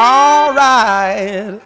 All right.